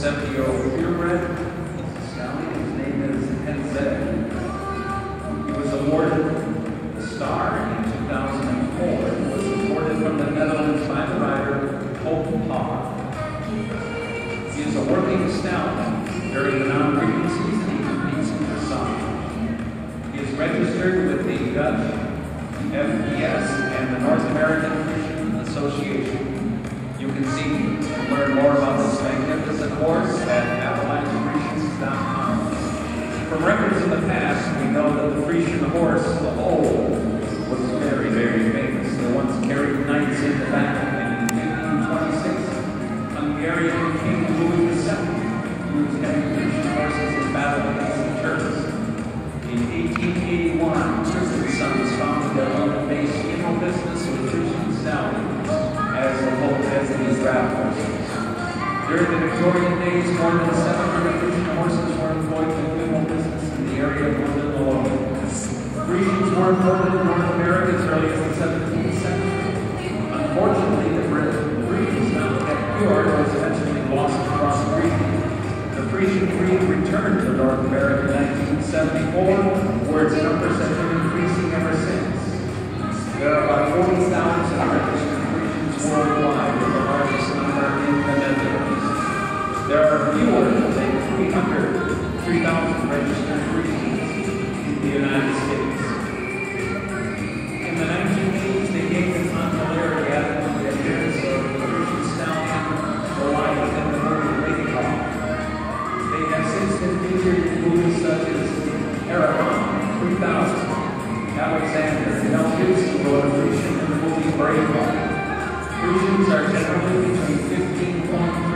70-year-old purebred. His name is Hedzer. He was awarded the star in 2004 and was awarded from the Netherlands by the rider Hope Parr. He is a working stallion. During the non-breeding season, he competes in dressage. He is registered with the Dutch FES and the North American Association. You can see and learn more about magnificent horse at. From records in the past, we know that the Friesian horse of old was very, very famous. They once carried knights into battle, and in 1826, Hungarian King Louis II used heavy Friesian horses in battle against the Turks. In 1881, Tristan Sons founded their own base funeral business with Friesian stallions as the whole as these horses. During the Victorian days, more than 700 horses were employed in funeral business in the area of London alone. Friesians were imported in North America as early as the 17th century. Unfortunately, the not kept pure and was eventually lost across breeding. The Friesian breed returned to North America in 1974, where its numbers have been increasing ever since. There are about 40,000 registered Friesians worldwide, 3,000 registered in the United States. In the 1980s, they gained in popularity the appearance of the Friesian stallion, Goliath, in the movie Lady. They have since been featured in movies such as Eragon, 3000, Alexander, Mel Gibson wrote a in the movie Braveheart. Friesians are generally between 15.3 and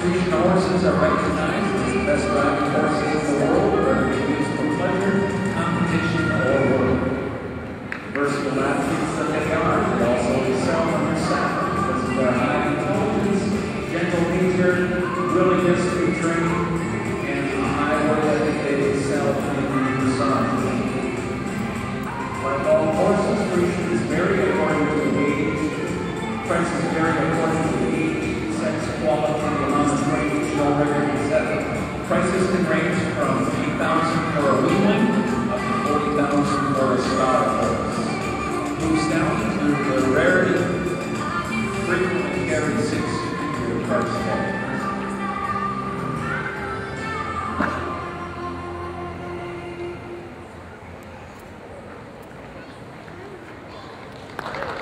Friesian horses are recognized as the best riding horses in the world, whether used for pleasure, competition, or work. Versatile athletes that they are, they also excel in their saddle because of their high intelligence, gentle nature, willingness to be trained, and a high work ethic they excel in dressage. Like all horses, Friesian is very according to the age. Prices vary according Prices can range from 8000 for a weanling up to 40000 for a star horse. Moves down to the rarity, frequently carry six figure price tags.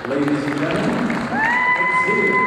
Ladies and gentlemen,